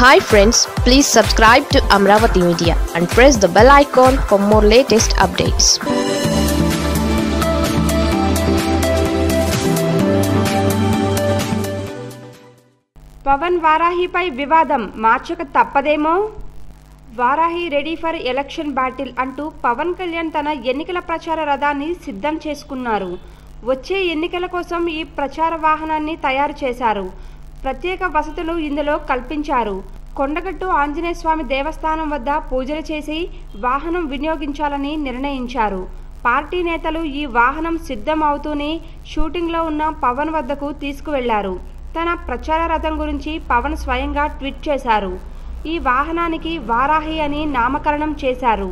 Hi friends please subscribe to Amaravati media and press the bell icon for more latest updates Pawan వారాహిపై వివాదం మార్చక తప్పదేమో? Varahi ready for election battle అంటూ పవన్ కళ్యాణ్ తన ఎన్నికల ప్రచార రథాన్ని సిద్ధం చేసుకున్నారు. వచ్చే ఎన్నికల కోసం ఈ ప్రచార వాహనాన్ని తయారు చేశారు. ప్రత్యేక వసతులు ఇందులో కల్పించారు. కొండగట్టు ఆంజనేయస్వామి దేవస్థానం వద్ద పూజలు చేసి వాహనం వినియోగించాలని నిర్ణయించారు. పార్టీ నేతలు ఈ వాహనం సిద్ధం అవుతూనే షూటింగ్లో ఉన్న పవన్ వద్దకు తీసుకువెళ్ళారు. తన ప్రచార రథం గురించి పవన్ స్వయంగా ట్వీట్ చేశారు. ఈ వాహనానికి వారాహి అని నామకరణం చేశారు.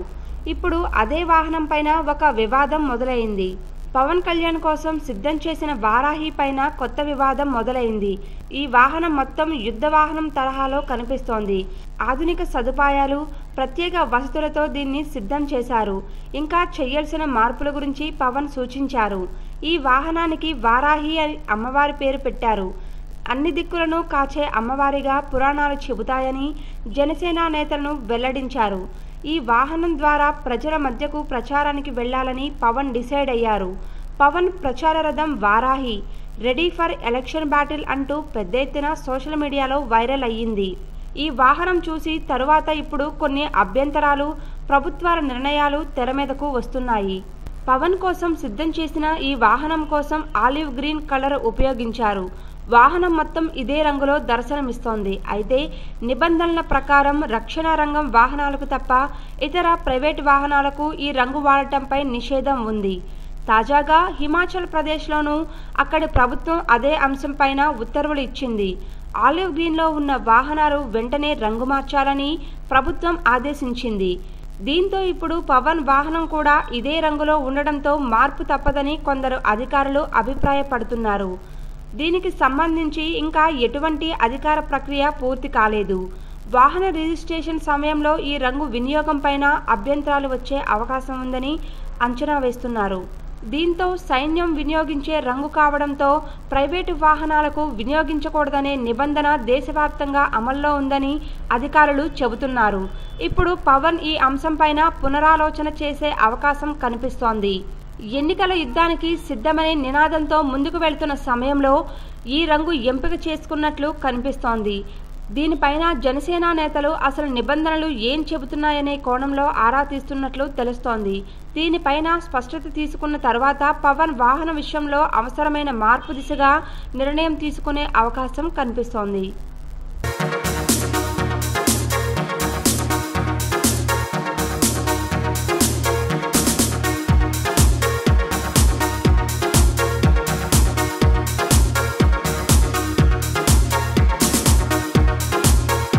ఇప్పుడు అదే వాహనం పైన ఒక వివాదం మొదలైంది. పవన్ కళ్యాణ్ కోసం సిద్ధం చేసిన వారాహి పైన కొత్త వివాదం మొదలైంది. ఈ వాహనం మొత్తం యుద్ధ వాహనం తరహాలో కనిపిస్తోంది. ఆధునిక సదుపాయాలు ప్రత్యేక వసతులతో దీన్ని సిద్ధం చేశారు. ఇంకా చేయాల్సిన మార్పుల గురించి పవన్ సూచించారు. ఈ వాహనానికి వారాహి అని అమ్మవారి పేరు పెట్టారు. అన్ని దిక్కులను కాచే అమ్మవారిగా పురాణాలు చెబుతాయని జనసేన నేతలను వెల్లడించారు. ఈ వాహనం ద్వారా ప్రజల మధ్యకు ప్రచారానికి వెళ్ళాలని పవన్ డిసైడ్ అయ్యారు. పవన్ ప్రచార రథం Varahi ready for election battle అంటూ పెద్ద ఎత్తున సోషల్ మీడియాలో వైరల్ అయ్యింది. ఈ వాహనం చూసి తరువాత ఇప్పుడు కొన్ని అభ్యంతరాలు ప్రభుత్వాల నిర్ణయాలు తెర మీదకు వస్తున్నాయి. పవన్ కోసం సిద్ధం చేసిన ఈ వాహనం కోసం ఆలివ్ గ్రీన్ కలర్ ఉపయోగించారు. వాహనం మొత్తం ఇదే రంగులో దర్శనమిస్తోంది. అయితే నిబంధనల ప్రకారం రక్షణ రంగం వాహనాలకు తప్ప ఇతర ప్రైవేట్ వాహనాలకు ఈ రంగు వాడటంపై నిషేధం ఉంది. తాజాగా హిమాచల్ ప్రదేశ్లోనూ అక్కడి ప్రభుత్వం అదే అంశంపైన ఉత్తర్వులు ఇచ్చింది. ఆలివ్ గ్రీన్లో ఉన్న వాహనాలు వెంటనే రంగు మార్చాలని ప్రభుత్వం ఆదేశించింది. దీంతో ఇప్పుడు పవన్ వాహనం కూడా ఇదే రంగులో ఉండడంతో మార్పు తప్పదని కొందరు అధికారులు అభిప్రాయపడుతున్నారు. దీనికి సంబంధించి ఇంకా ఎటువంటి అధికార ప్రక్రియ పూర్తి కాలేదు. వాహన రిజిస్ట్రేషన్ సమయంలో ఈ రంగు వినియోగం పైన అభ్యంతరాలు వచ్చే అవకాశం ఉందని అంచనా వేస్తున్నారు. దీంతో సైన్యం వినియోగించే రంగు కావడంతో ప్రైవేటు వాహనాలకు వినియోగించకూడదనే నిబంధన దేశవ్యాప్తంగా అమల్లో ఉందని అధికారులు చెబుతున్నారు. ఇప్పుడు పవన్ ఈ అంశంపైన పునరాలోచన చేసే అవకాశం కనిపిస్తోంది. ఎన్నికల యుద్ధానికి సిద్ధమనే నినాదంతో ముందుకు వెళుతున్న సమయంలో ఈ రంగు ఎంపిక చేసుకున్నట్లు కనిపిస్తోంది. దీనిపైన జనసేన నేతలు అసలు నిబంధనలు ఏం చెబుతున్నాయనే కోణంలో ఆరా తీస్తున్నట్లు తెలుస్తోంది. దీనిపైన స్పష్టత తీసుకున్న తర్వాత పవన్ వాహన విషయంలో అవసరమైన మార్పు దిశగా నిర్ణయం తీసుకునే అవకాశం కనిపిస్తోంది.